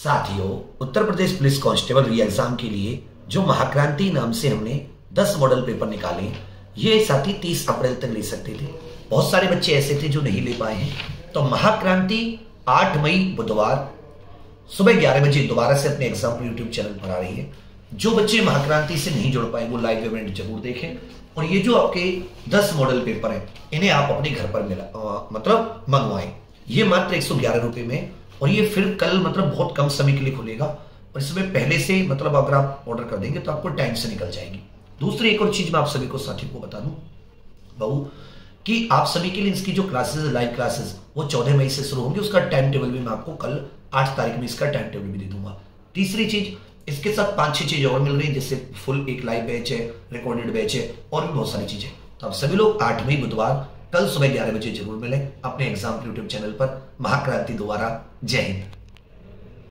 साथियों Uttar Pradesh police constable re exam के लिए जो महाक्रांति नाम से हमने 10 मॉडल पेपर निकाले ये साथी 30 अप्रैल तक ले सकते थे। बहुत सारे बच्चे ऐसे थे जो नहीं ले पाए हैं। तो महाक्रांति 8 मई बुधवार सुबह 11 बजे दोबारा से अपने एग्ज़ाम यूट्यूब चैनल पर आ रही है। जो बच्चे महाक्रांति से नहीं जुड़ पाए वो लाइव इवेंट ज़रूर देखें। और ये जो आपके 10 मॉडल पेपर हैं इन्हें आप अपने घर पर मिला आ, मतलब मंगवाएँ। ये मात्र एक सौ में और ये फिर कल मतलब बहुत कम समय के लिए खुलेगा और इसमें पहले से मतलब अगर आप ऑर्डर कर देंगे तो आपको टाइम से निकल जाएगी। दूसरी एक और चीज़ मैं आप सभी को साथी को बता दूँ, बहू, कि आप सभी के लिए इसकी जो क्लासेस लाइव क्लासेस वो चौदह मई से शुरू होंगी, उसका टाइम टेबल भी मैं आपको कल आठ तारीख में इसका टाइम टेबल भी दे दूँगा। तीसरी चीज़, इसके साथ पाँच छह चीज़ें और मिल रही है, जैसे फुल एक लाइव बैच है रिकॉर्डेड बैच है, और भी बहुत सारी चीज़ें। तो आप सभी लोग आठ मई, बुधवार कल सुबह ग्यारह बजे ज़रूर मिले अपने एग्ज़ाम यूट्यूब चैनल पर। महाक्रांति द्वारा जय हिंद।